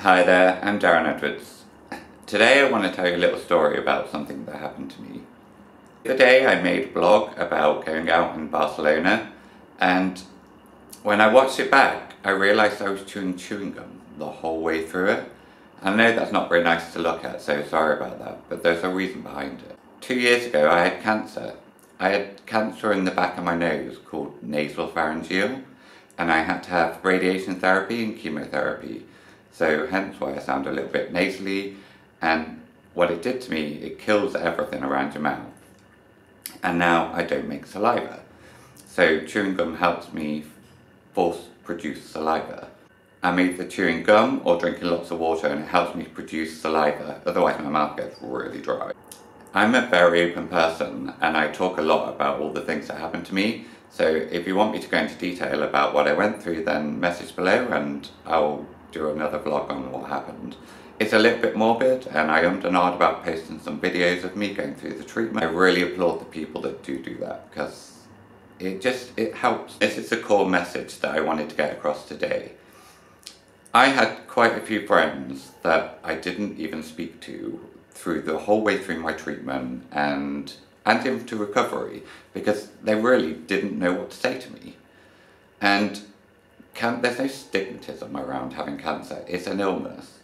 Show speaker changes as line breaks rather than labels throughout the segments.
Hi there, I'm Darren Edwards. Today I want to tell you a little story about something that happened to me. The other day I made a vlog about going out in Barcelona and when I watched it back I realised I was chewing chewing gum the whole way through it. I know that's not very nice to look at so sorry about that but there's a reason behind it. Two years ago I had cancer. I had cancer in the back of my nose called nasopharyngeal and I had to have radiation therapy and chemotherapy. So hence why I sound a little bit nasally and what it did to me, it kills everything around your mouth. And now I don't make saliva. So chewing gum helps me force produce saliva. I'm either chewing gum or drinking lots of water and it helps me produce saliva, otherwise my mouth gets really dry. I'm a very open person and I talk a lot about all the things that happen to me so if you want me to go into detail about what I went through, then message below and I'll do another vlog on what happened. It's a little bit morbid and I am and about posting some videos of me going through the treatment. I really applaud the people that do do that because it just, it helps. This is the core message that I wanted to get across today. I had quite a few friends that I didn't even speak to through the whole way through my treatment and and into recovery because they really didn't know what to say to me. And can, there's no stigmatism around having cancer. It's an illness.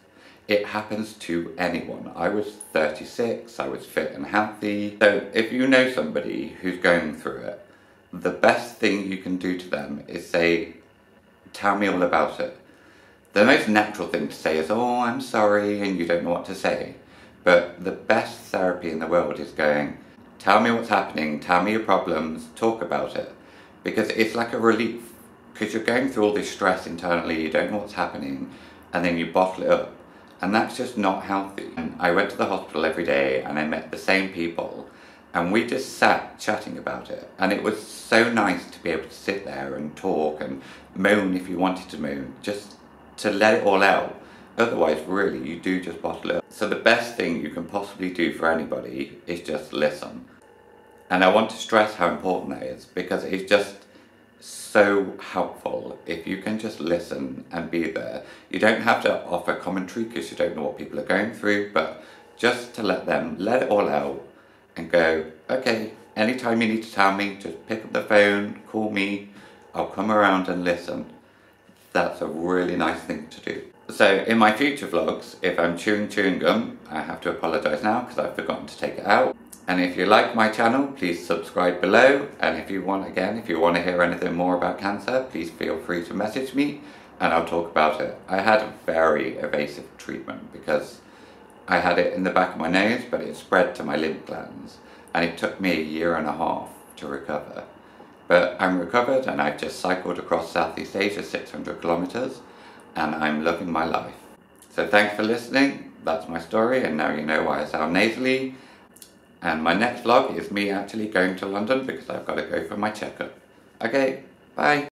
It happens to anyone. I was 36, I was fit and healthy. So if you know somebody who's going through it, the best thing you can do to them is say, tell me all about it. The most natural thing to say is, oh, I'm sorry, and you don't know what to say. But the best therapy in the world is going, Tell me what's happening, tell me your problems, talk about it. Because it's like a relief. Because you're going through all this stress internally, you don't know what's happening, and then you bottle it up. And that's just not healthy. And I went to the hospital every day and I met the same people and we just sat chatting about it. And it was so nice to be able to sit there and talk and moan if you wanted to moan, just to let it all out. Otherwise, really, you do just bottle it up. So the best thing you can possibly do for anybody is just listen. And I want to stress how important that is because it's just so helpful if you can just listen and be there. You don't have to offer commentary because you don't know what people are going through, but just to let them let it all out and go, okay, anytime you need to tell me, just pick up the phone, call me, I'll come around and listen. That's a really nice thing to do. So in my future vlogs, if I'm chewing chewing gum, I have to apologise now because I've forgotten to take it out. And if you like my channel, please subscribe below. And if you want, again, if you want to hear anything more about cancer, please feel free to message me and I'll talk about it. I had a very evasive treatment because I had it in the back of my nose, but it spread to my lymph glands. And it took me a year and a half to recover. But I'm recovered and I've just cycled across Southeast Asia 600 kilometers and I'm loving my life. So thanks for listening. That's my story and now you know why I sound nasally. And my next vlog is me actually going to London because I've got to go for my checkup. Okay, bye.